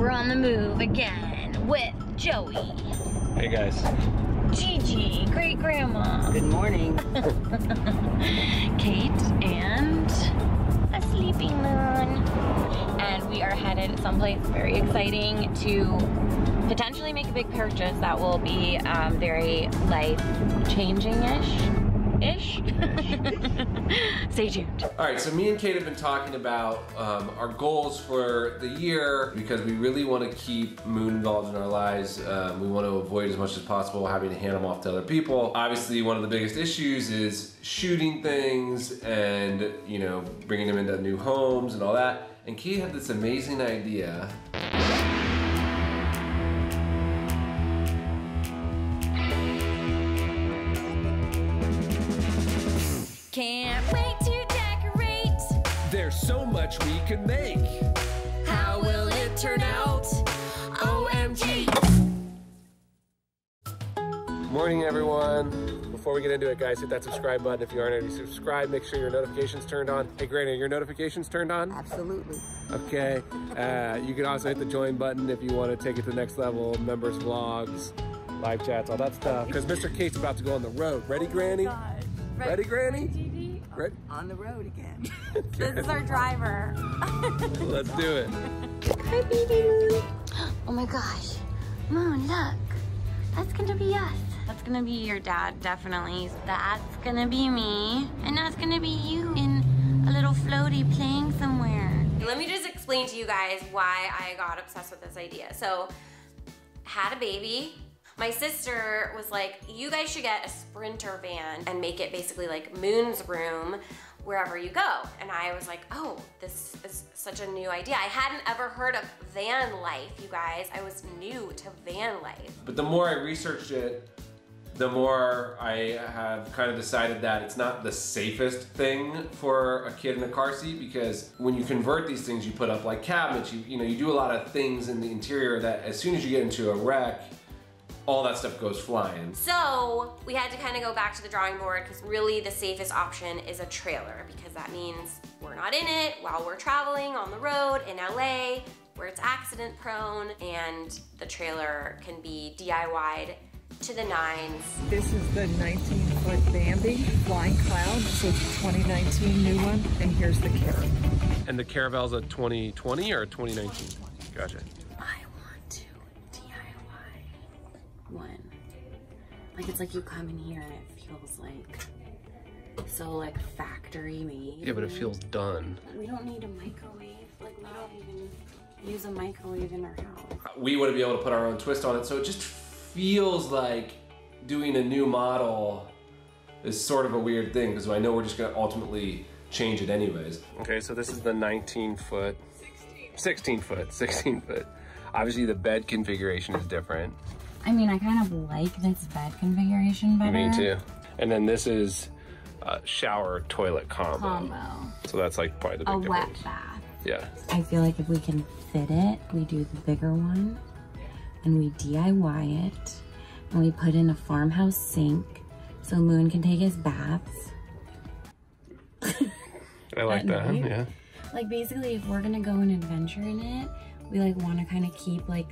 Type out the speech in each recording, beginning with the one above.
We're on the move again with Joey, Hey guys. Gigi, great grandma, Good morning. Kate, and a sleeping moon. And we are headed someplace very exciting to potentially make a big purchase that will be um, very life changing-ish. Ish. Stay tuned. All right, so me and Kate have been talking about um, our goals for the year because we really want to keep Moon involved in our lives. Um, we want to avoid as much as possible having to hand them off to other people. Obviously, one of the biggest issues is shooting things and you know bringing them into new homes and all that. And Kate had this amazing idea. So much we can make. How will it turn out? OMG. Morning, everyone. Before we get into it, guys, hit that subscribe button if you aren't already subscribed. Make sure your notifications turned on. Hey, Granny, are your notifications turned on? Absolutely. Okay. Uh, you can also hit the join button if you want to take it to the next level. Members vlogs, live chats, all that stuff. Because Mr. Kate's about to go on the road. Ready, Granny? Ready, Granny? Ready? On the road again. This is our driver. Let's do it. Hi, baby Moon. Oh my gosh. Moon, look. That's gonna be us. That's gonna be your dad, definitely. That's gonna be me. And that's gonna be you in a little floaty playing somewhere. Let me just explain to you guys why I got obsessed with this idea. So, had a baby. My sister was like, you guys should get a sprinter van and make it basically like Moon's room wherever you go. And I was like, oh, this is such a new idea. I hadn't ever heard of van life, you guys. I was new to van life. But the more I researched it, the more I have kind of decided that it's not the safest thing for a kid in a car seat because when you convert these things, you put up like cabinets, you, you know, you do a lot of things in the interior that as soon as you get into a wreck, all that stuff goes flying. So we had to kind of go back to the drawing board because really the safest option is a trailer because that means we're not in it while we're traveling on the road in LA where it's accident prone and the trailer can be DIY'd to the nines. This is the 19-foot Bambi Flying Cloud. So it's a 2019 new one. And here's the carrot. And the Caravel's a 2020 or 2019? Gotcha. Like it's like you come in here and it feels like so like factory made. Yeah, but it feels done. We don't need a microwave. Like we don't even use a microwave in our house. Uh, we want to be able to put our own twist on it. So it just feels like doing a new model is sort of a weird thing because I know we're just going to ultimately change it anyways. Okay, so this is the 19 foot, 16 foot, 16 foot. Obviously the bed configuration is different. I mean, I kind of like this bed configuration better. Me too. And then this is uh, shower toilet combo. Combo. So that's like probably the big A wet difference. bath. Yeah. I feel like if we can fit it, we do the bigger one and we DIY it and we put in a farmhouse sink so Moon can take his baths. I like that. night? Yeah. Like basically if we're gonna go and adventure in it, we like wanna kind of keep like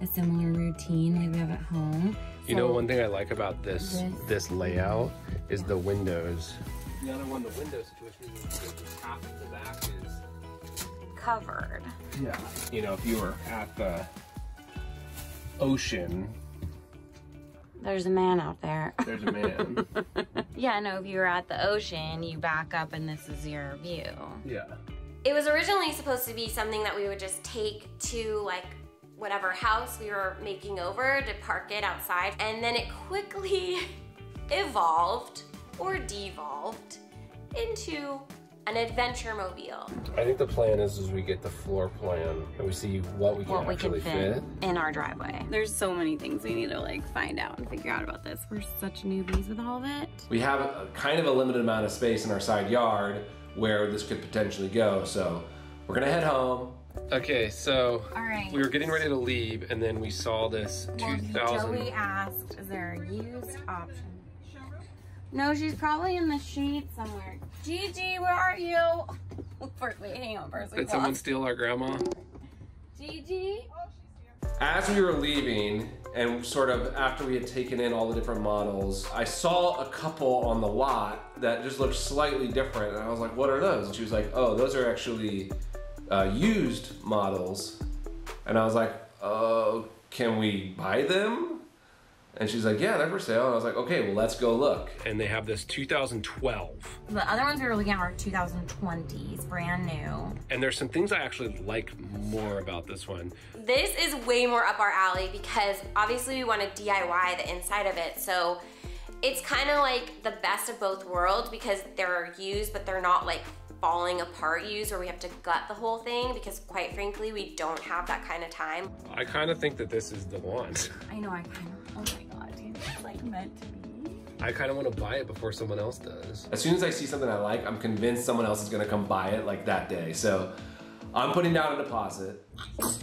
a similar routine like we have at home. You know, one thing I like about this This- this layout is the windows. The other one, the window situation is just half of the back is. covered. Yeah. You know, if you were at the ocean, There's a man out there. there's a man. yeah, no, if you were at the ocean, you back up and this is your view. yeah. It was originally supposed to be something that we would just take to like whatever house we were making over to park it outside. And then it quickly evolved or devolved into an adventure mobile. I think the plan is, is we get the floor plan and we see what we can What we actually can fit in our driveway. There's so many things we need to like find out and figure out about this. We're such newbies with all of it. We have a, kind of a limited amount of space in our side yard where this could potentially go. So we're gonna head home. Okay, so All right. we were getting ready to leave and then we saw this Well, 2000. Joey asked, is there a used option? No, she's probably in the sheet somewhere. Gigi, where are you? First, wait, hang on first. we Did someone steal our grandma? Gigi? As we were leaving, and sort of after we had taken in all the different models, I saw a couple on the lot that just looked slightly different. And I was like, what are those? And she was like, oh, those are actually uh, used models. And I was like, oh, can we buy them? And she's like, yeah, they're for sale. And I was like, okay, well, let's go look. And they have this 2012. The other ones we were looking at were 2020s, brand new. And there's some things I actually like more about this one. This is way more up our alley because obviously we want to DIY the inside of it. So it's kind of like the best of both worlds because they're used, but they're not like falling apart used where we have to gut the whole thing because quite frankly, we don't have that kind of time. I kind of think that this is the one. I know, I kind of, oh my god, dude, it's like meant to be. I kind of want to buy it before someone else does. As soon as I see something I like, I'm convinced someone else is gonna come buy it like that day. So I'm putting down a deposit. Oh,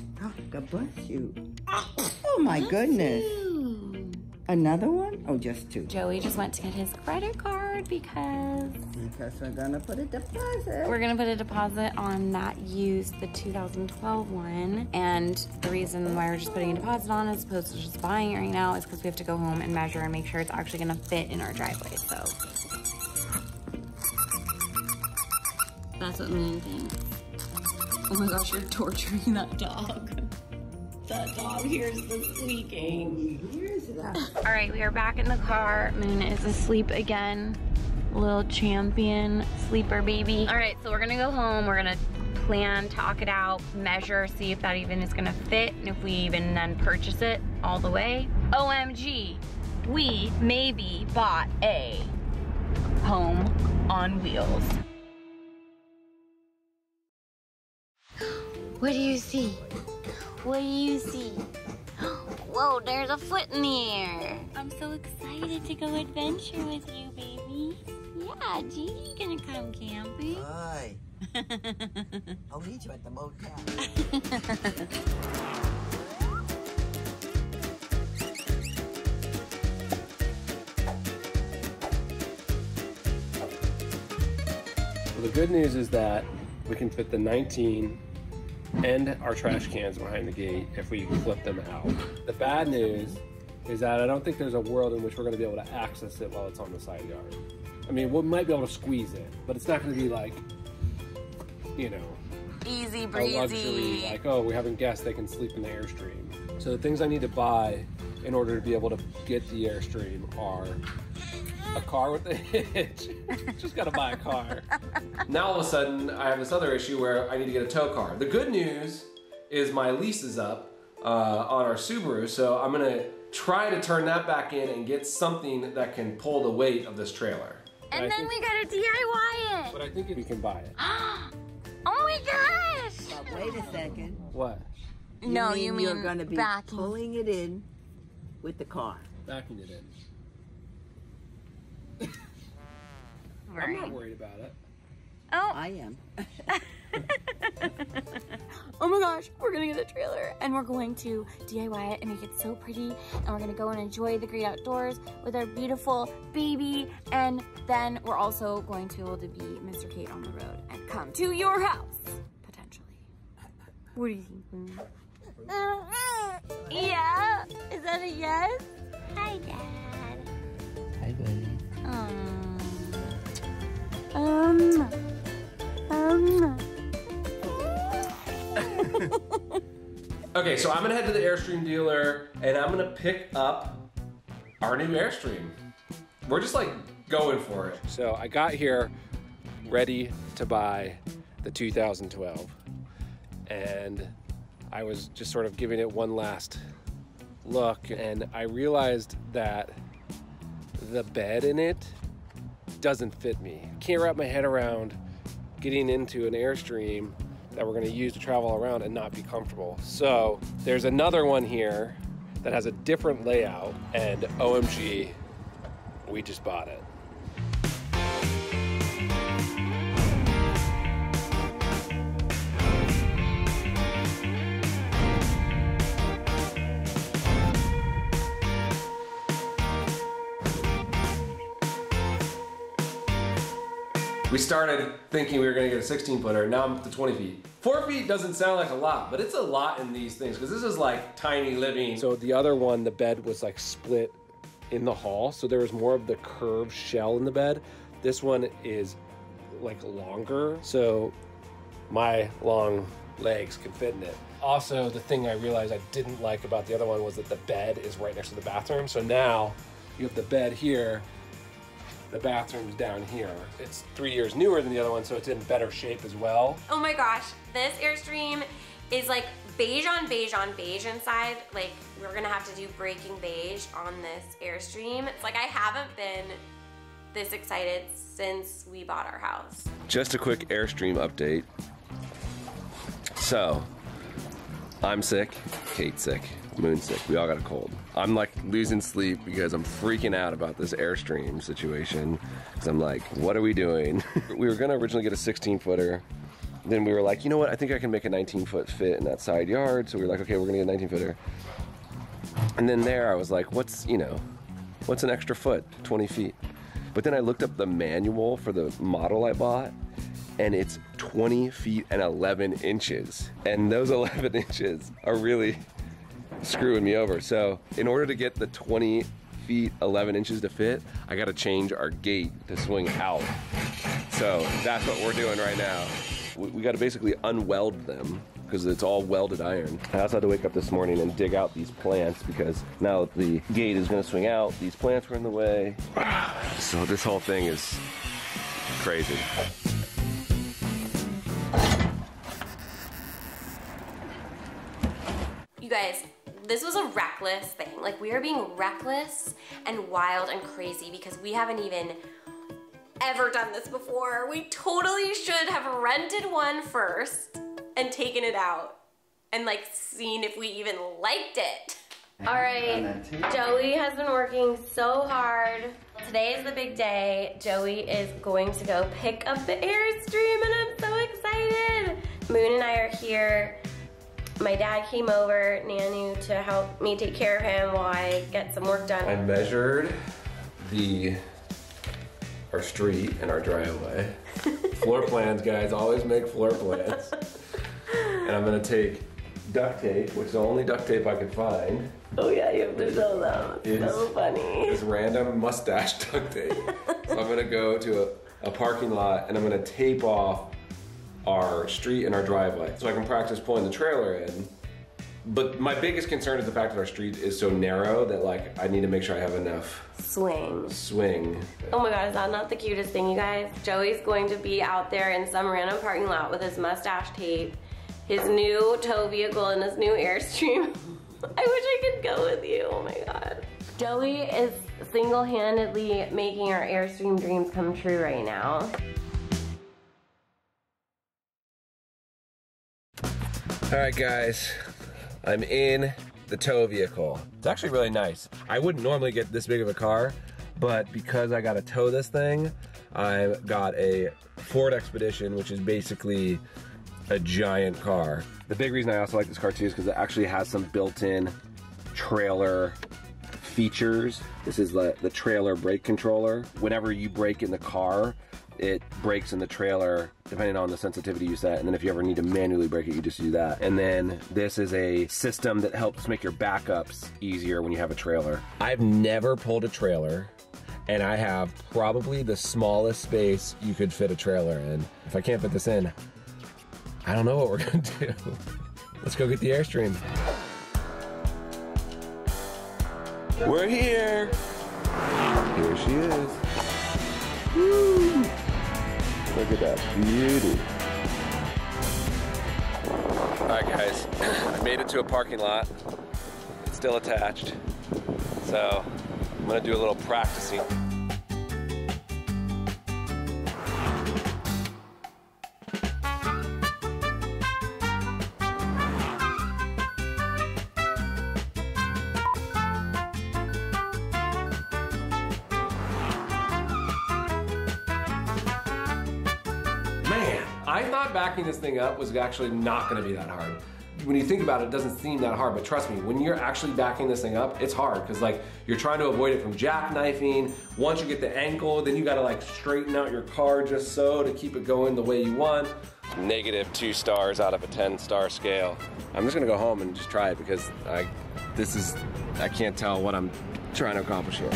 God bless you. Oh my goodness. Another one? Oh, just two. Joey just went to get his credit card because Because we're gonna put a deposit. we're gonna put a deposit on that used, the 2012 one. And the reason why we're just putting a deposit on as opposed to just buying it right now is because we have to go home and measure and make sure it's actually gonna fit in our driveway, so. That's what Moon thinks. Oh my gosh, you're torturing that dog. That dog hears the squeaking. Oh, here's. All right, we are back in the car. Moon is asleep again. Little champion sleeper baby. All right, so we're gonna go home. We're gonna plan, talk it out, measure, see if that even is gonna fit, and if we even then purchase it all the way. OMG, we maybe bought a home on wheels. What do you see? What do you see? Whoa, there's a foot in the air. I'm so excited to go adventure with you, baby. Yeah, Gigi's gonna come camping. Hi. I'll meet you at the motel. Well, the good news is that we can fit the 19 and our trash cans behind the gate if we flip them out. The bad news is that I don't think there's a world in which we're going to be able to access it while it's on the side yard. I mean, we might be able to squeeze it, but it's not going to be like, you know, Easy breezy. a luxury like, oh, we're having guests, they can sleep in the Airstream. So the things I need to buy in order to be able to get the Airstream are a car with a hitch. Just got to buy a car. Now all of a sudden, I have this other issue where I need to get a tow car. The good news is my lease is up uh, on our Subaru, so I'm gonna try to turn that back in and get something that can pull the weight of this trailer. I And then think- we gotta DIY it. But I think if we can buy it. Oh my gosh! But wait a second. What? no, you mean you're gonna be backing. pulling it in with the car. Backing it in. I'm not worried about it. Oh, I am. oh my gosh, we're gonna get a trailer and we're going to DIY it and make it so pretty and we're gonna go and enjoy the great outdoors with our beautiful baby and then we're also going to be able to be Mr. Kate on the road and come to your house, potentially. What do you think, Moon? Yeah? Is that a yes? Hi, Dad. Hi, buddy. Um. Um. Okay, so I'm gonna head to the Airstream dealer and I'm gonna pick up our new Airstream. We're just like going for it. So I got here ready to buy the 2012. And I was just sort of giving it one last look and I realized that the bed in it doesn't fit me. Can't wrap my head around getting into an Airstream that we're gonna use to travel around and not be comfortable. So there's another one here that has a different layout and OMG, we just bought it. We started thinking we were gonna get a 16 footer, now I'm up to 20 feet. Four feet doesn't sound like a lot, but it's a lot in these things, because this is like tiny living. So the other one, the bed was like split in the hall, so there was more of the curved shell in the bed. This one is like longer, so my long legs can fit in it. Also, the thing I realized I didn't like about the other one was that the bed is right next to the bathroom. So now you have the bed here, the bathroom's down here. It's three years newer than the other one, so it's in better shape as well. Oh my gosh, this Airstream is like beige on beige on beige inside. Like we're gonna have to do breaking beige on this Airstream. It's like I haven't been this excited since we bought our house. Just a quick Airstream update. So, I'm sick, Kate's sick, Moon's sick. We all got a cold. I'm like losing sleep because I'm freaking out about this Airstream situation. Because I'm like, what are we doing? we were gonna originally get a 16 footer. Then we were like, you know what? I think I can make a 19 foot fit in that side yard. So we were like, okay, we're gonna get a 19 footer. And then there, I was like, what's, you know, what's an extra foot? 20 feet. But then I looked up the manual for the model I bought, and it's 20 feet and 11 inches. And those 11 inches are really screwing me over. So, in order to get the 20 feet 11 inches to fit, I gotta change our gate to swing out. So, that's what we're doing right now. We, we gotta basically unweld them because it's all welded iron. I also had to wake up this morning and dig out these plants because now the gate is gonna swing out, these plants were in the way. So this whole thing is crazy. This was a reckless thing. Like we are being reckless and wild and crazy because we haven't even ever done this before. We totally should have rented one first and taken it out and like seen if we even liked it. All right, Joey has been working so hard. Today is the big day. Joey is going to go pick up the Airstream and I'm so excited. Moon and I are here. My dad came over, Nanu, to help me take care of him while I get some work done. I measured the our street and our driveway. floor plans, guys, always make floor plans. and I'm gonna take duct tape, which is the only duct tape I could find. Oh yeah, you have to show them. It's so funny. This random mustache duct tape. so I'm gonna go to a, a parking lot and I'm gonna tape off our street and our driveway so I can practice pulling the trailer in. But my biggest concern is the fact that our street is so narrow that like I need to make sure I have enough Swing. swing. Oh my god, is that not the cutest thing, you guys? Joey's going to be out there in some random parking lot with his mustache tape, his new tow vehicle, and his new Airstream. I wish I could go with you, oh my god. Joey is single-handedly making our Airstream dreams come true right now. All right, guys, I'm in the tow vehicle. It's actually really nice. I wouldn't normally get this big of a car, but because I got to tow this thing, I got a Ford Expedition, which is basically a giant car. The big reason I also like this car too is because it actually has some built-in trailer features. This is the, the trailer brake controller. Whenever you brake in the car, it brakes in the trailer depending on the sensitivity you set. And then if you ever need to manually brake it, you just do that. And then this is a system that helps make your backups easier when you have a trailer. I've never pulled a trailer and I have probably the smallest space you could fit a trailer in. If I can't fit this in, I don't know what we're gonna do. Let's go get the Airstream. We're here. Here she is. Woo! Look at that beauty. All right, guys. I made it to a parking lot. It's still attached. So I'm gonna do a little practicing. This thing up was actually not gonna be that hard. when you think about it, it doesn't seem that hard, but trust me, when you're actually backing this thing up, it's hard because like you're trying to avoid it from jackknifing. Once you get the ankle, then you gotta like straighten out your car just so to keep it going the way you want. Negative two stars out of a 10 star scale. I'm just gonna go home and just try it because I, this is, I can't tell what I'm trying to accomplish here.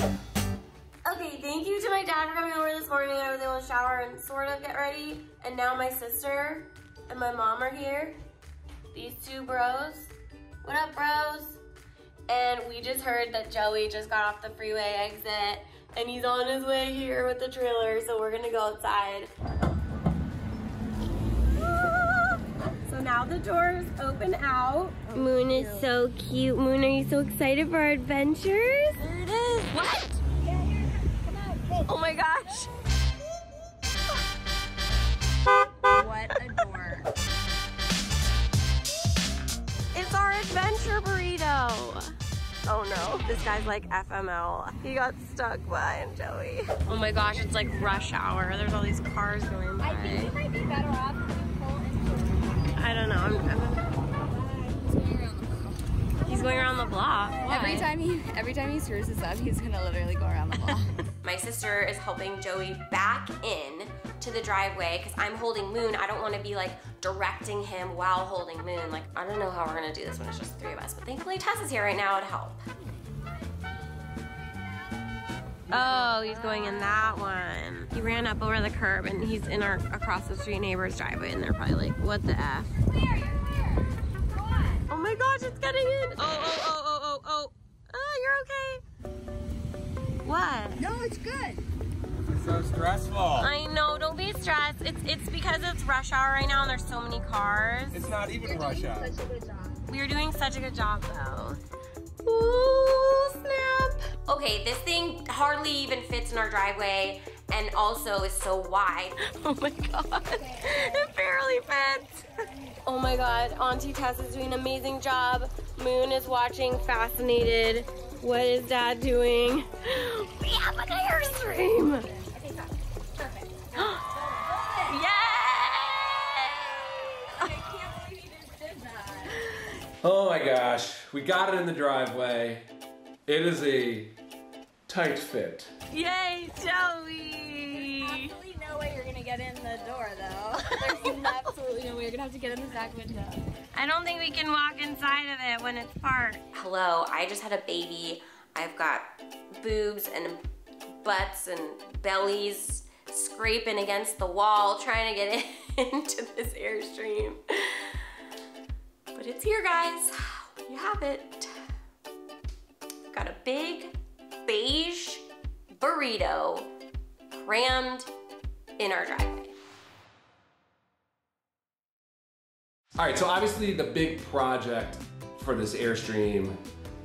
My dad for coming over this morning. I was able to shower and sort of get ready. And now my sister and my mom are here. These two bros. What up, bros? And we just heard that Joey just got off the freeway exit and he's on his way here with the trailer, so we're gonna go outside. So now the doors open out. Moon is so cute. Moon, are you so excited for our adventures? There it is. What? Oh my gosh. What a door. It's our adventure burrito. Oh no, this guy's like FML. He got stuck behind Joey. Oh my gosh, it's like rush hour. There's all these cars going by. I think you might be better off if you pull into I don't know. I'm, I'm- he's going around the block. Every time he every time he screws this up, he's gonna literally go around the block. My sister is helping Joey back in to the driveway because I'm holding Moon. I don't want to be like directing him while holding Moon. Like, I don't know how we're gonna do this when it's just the three of us, but thankfully Tess is here right now to help. Oh, he's going in that one. He ran up over the curb and he's in our across the street neighbor's driveway and they're probably like, what the F? Oh my gosh, it's getting in. Oh, oh, oh, oh, oh, oh. Oh, you're okay. What? No, it's good. It's so stressful. I know, don't be stressed. It's it's because it's rush hour right now and there's so many cars. It's not even rush hour. We are doing such a good job though. Ooh, snap. Okay, this thing hardly even fits in our driveway and also is so wide. Oh my god. It barely fits. Oh my god, Auntie Tess is doing an amazing job. Moon is watching, fascinated. What is dad doing? We have an airstream. Oh my gosh, we got it in the driveway. It is a tight fit. Yay, Joey! There's absolutely no way you're gonna have to get in the back window. I don't think we can walk inside of it when it's parked. Hello, I just had a baby. I've got boobs and butts and bellies scraping against the wall trying to get into this Airstream. But it's here, guys. You have it. Got a big beige burrito crammed in our driveway. All right, so obviously the big project for this Airstream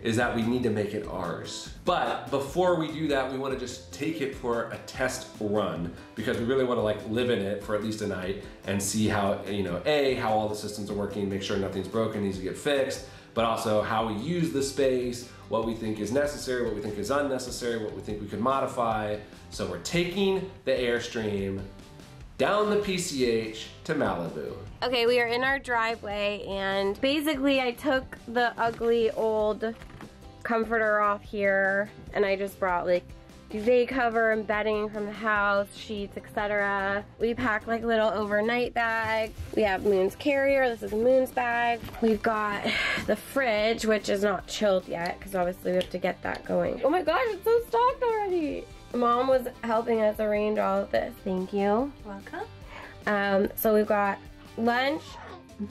is that we need to make it ours. But before we do that, we wanna just take it for a test run because we really wanna like live in it for at least a night and see how, you know, A, how all the systems are working, make sure nothing's broken, needs to get fixed, but also how we use the space, what we think is necessary, what we think is unnecessary, what we think we could modify. So we're taking the Airstream down the PCH to Malibu. Okay, we are in our driveway and basically I took the ugly old comforter off here and I just brought like duvet cover and bedding from the house, sheets, etc. We packed like little overnight bags. We have Moon's carrier, this is Moon's bag. We've got the fridge, which is not chilled yet because obviously we have to get that going. Oh my gosh, it's so stocked already. Mom was helping us arrange all of this. Thank you. Welcome. Um, so we've got lunch.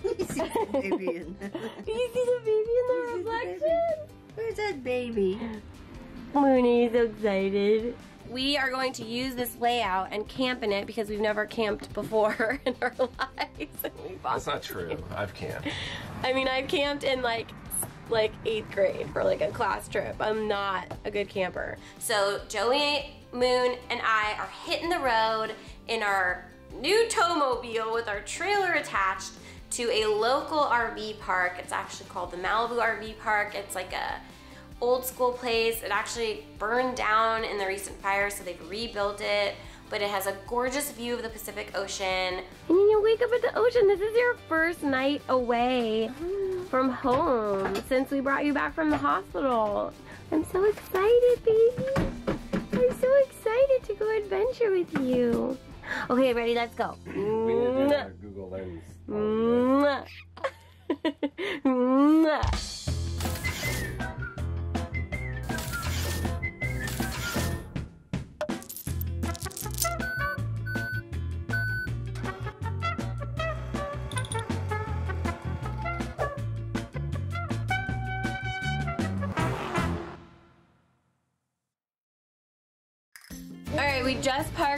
baby in there. Do you see the baby in the You the reflection? Where's that baby? Mooney's is excited. We are going to use this layout and camp in it because we've never camped before in our lives. And we bought That's not true. I've camped. I mean, I've camped in like like eighth grade for like a class trip. I'm not a good camper. So Joey, Moon, and I are hitting the road in our new towmobile with our trailer attached to a local RV park. It's actually called the Malibu RV Park. It's like a old school place. It actually burned down in the recent fire, so they've rebuilt it. But it has a gorgeous view of the Pacific Ocean. And you wake up at the ocean. This is your first night away mm-hmm. From home since we brought you back from the hospital. I'm so excited, baby. I'm so excited to go adventure with you. Okay, ready? Let's go. We need to Google Lens.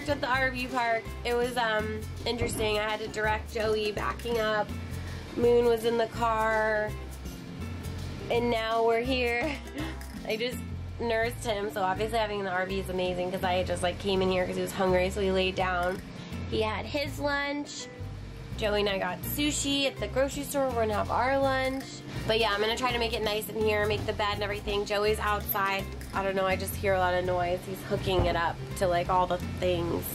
parked at the RV park. It was um interesting. I had to direct Joey backing up. Moon was in the car. And now we're here. I just nursed him, so obviously having the RV is amazing because I just like came in here because he was hungry, so he laid down. He had his lunch. Joey and I got sushi at the grocery store. We're gonna have our lunch. But yeah, I'm gonna try to make it nice in here, make the bed and everything. Joey's outside. I don't know, I just hear a lot of noise. He's hooking it up to like all the things.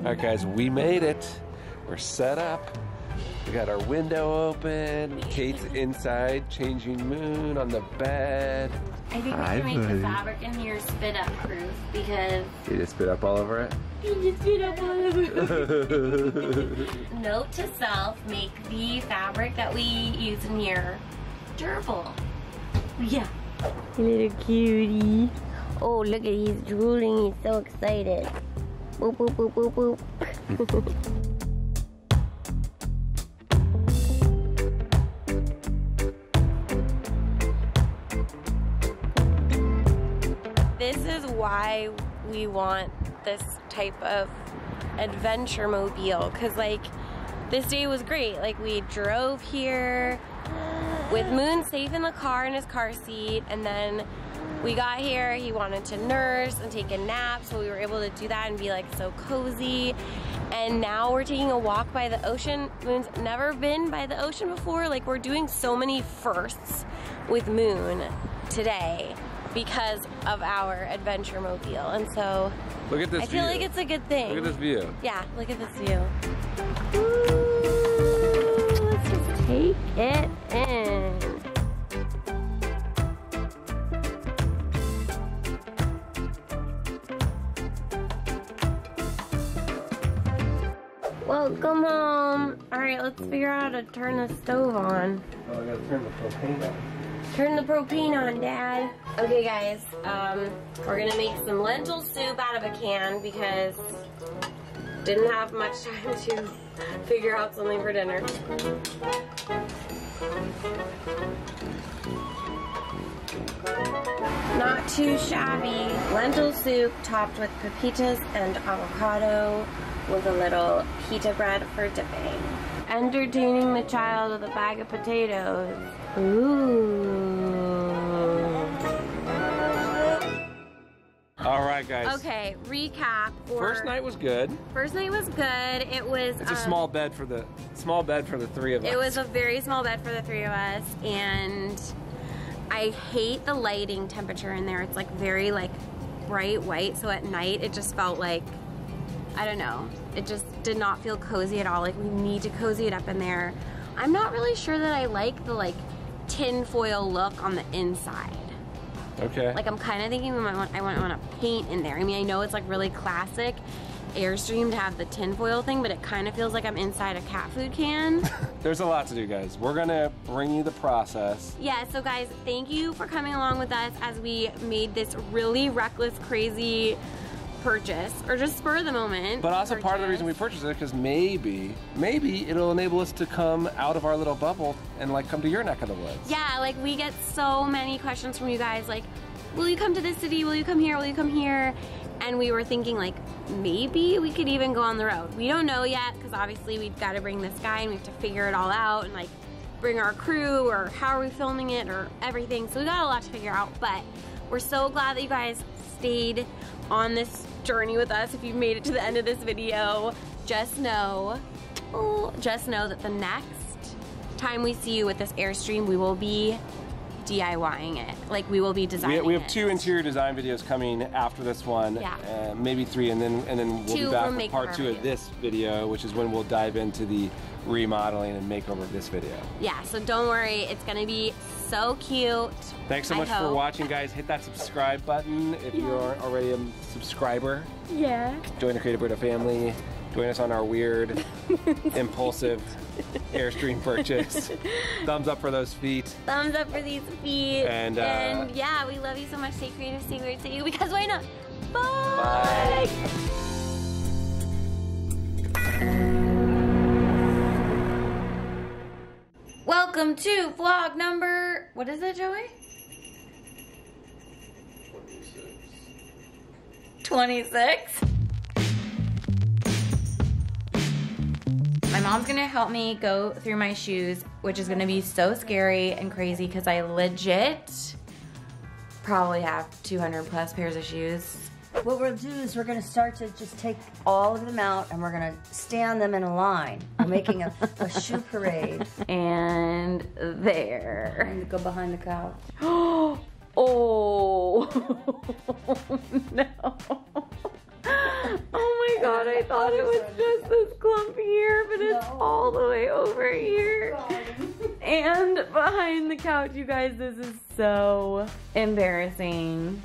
All right, guys, we made it. We're set up. We got our window open. Kate's inside changing Moon on the bed. I think we Hi, should make the fabric in here spit up proof because You just spit up all over it? you just spit up all over. Note to self, make the fabric that we use in here durable. Yeah. Little cutie. Oh, look at he's drooling. He's so excited. Boop, boop, boop, boop, boop. why we want this type of adventure mobile because like this day was great. Like we drove here with moon safe in the car in his car seat and then we got here. He wanted to nurse and take a nap so we were able to do that and be like so cozy. And now we're taking a walk by the ocean. Moon's never been by the ocean before. Like we're doing so many firsts with moon today because of our adventure mobile and so Look at this I feel view. like it's a good thing. Look at this view. Yeah, look at this view. Ooh, let's just take it in. Welcome home. All right, let's figure out how to turn the stove on. Oh, I gotta turn the propane on. Turn the propane on, Dad. Okay, guys, um, we're gonna make some lentil soup out of a can because didn't have much time to figure out something for dinner. Not too shabby. Lentil soup topped with pepitas and avocado with a little pita bread for dipping. Entertaining the child with a bag of potatoes. Ooh. All right, guys. Okay, recap. For, First night was good. First night was good. It was. It's a um, small bed for the small bed for the three of us. It was a very small bed for the three of us, and I hate the lighting temperature in there. It's like very like bright white, so at night it just felt like I don't know. It just did not feel cozy at all. Like we need to cozy it up in there. I'm not really sure that I like the like tin foil look on the inside. okay. Like I'm kind of thinking we might want, I might want to paint in there. I mean, I know it's like really classic Airstream to have the tinfoil thing, but it kind of feels like I'm inside a cat food can. There's a lot to do, guys. We're gonna bring you the process. yeah, so guys, thank you for coming along with us as we made this really reckless, crazy purchase, or just spur of the moment. But also part of the reason we purchased it because maybe, maybe it'll enable us to come out of our little bubble and like come to your neck of the woods. Yeah, like we get so many questions from you guys like, will you come to this city? Will you come here? Will you come here? And we were thinking like, maybe we could even go on the road. We don't know yet because obviously we've got to bring this guy and we have to figure it all out and like bring our crew or how are we filming it or everything. So we got a lot to figure out, but we're so glad that you guys stayed on this journey with us. If you've made it to the end of this video, just know, oh, just know that the next time we see you with this Airstream, we will be DIYing it. Like we will be We, designing we have it. two interior design videos coming after this one, Yeah. uh, maybe three, and then and then we'll Two be back with part two of this video, which is when we'll dive into the remodeling and makeover of this video. Yeah, so don't worry, it's gonna be so cute. Thanks so I much for watching, guys. Hit that subscribe button if you aren't already a subscriber. Yeah. Join the Creative Weirdo family. Join us on our weird, impulsive Airstream purchase. Thumbs up for those feet. Thumbs up for these feet. And, uh, and yeah, we love you so much. Stay creative, stay weird, stay you because why not? Bye. Welcome to vlog number, what is it, Joey? 26. My mom's gonna help me go through my shoes, which is gonna be so scary and crazy because I legit probably have 200 plus pairs of shoes. What we'll do is we're going to start to just take all of them out and we're going to stand them in a line. We're making a, a shoe parade. And there. And go behind the couch. oh oh no. Oh my god, I thought it was just this clump here, but it's all the way over here. And behind the couch, you guys, this is so embarrassing.